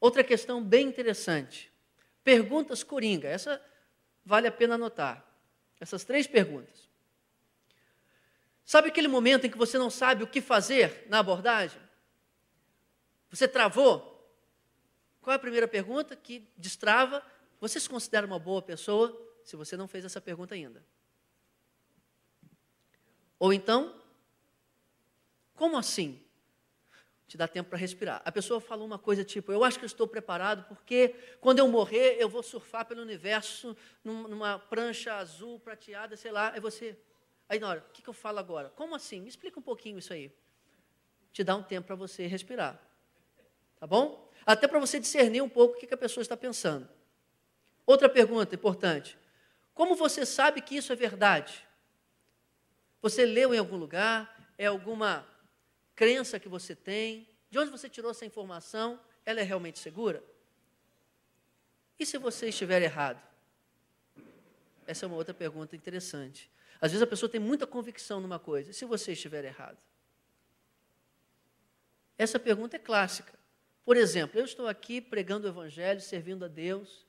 Outra questão bem interessante. Perguntas coringa. Essa vale a pena anotar. Essas três perguntas. Sabe aquele momento em que você não sabe o que fazer na abordagem? Você travou? Qual é a primeira pergunta que destrava? Você se considera uma boa pessoa se você não fez essa pergunta ainda? Ou então, como assim? Te dá tempo para respirar. A pessoa falou uma coisa tipo: Eu acho que estou preparado porque quando eu morrer eu vou surfar pelo universo numa prancha azul prateada, sei lá. Aí você, aí na hora, o que, que eu falo agora? Como assim? Me explica um pouquinho isso aí. Te dá um tempo para você respirar. Tá bom? Até para você discernir um pouco o que, que a pessoa está pensando. Outra pergunta importante: Como você sabe que isso é verdade? Você leu em algum lugar? É alguma crença que você tem? De onde você tirou essa informação? Ela é realmente segura? E se você estiver errado? Essa é uma outra pergunta interessante. Às vezes a pessoa tem muita convicção numa coisa. E se você estiver errado? Essa pergunta é clássica. Por exemplo, eu estou aqui pregando o Evangelho, servindo a Deus.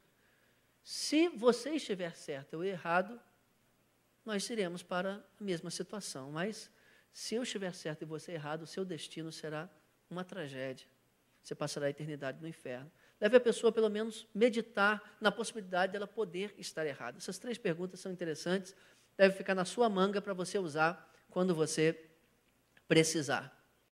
Se você estiver certo ou errado, nós iremos para a mesma situação. Mas se eu estiver certo e você errado, o seu destino será uma tragédia. Você passará a eternidade no inferno. Leve a pessoa, pelo menos, meditar na possibilidade dela poder estar errada. Essas três perguntas são interessantes, devem ficar na sua manga para você usar quando você precisar.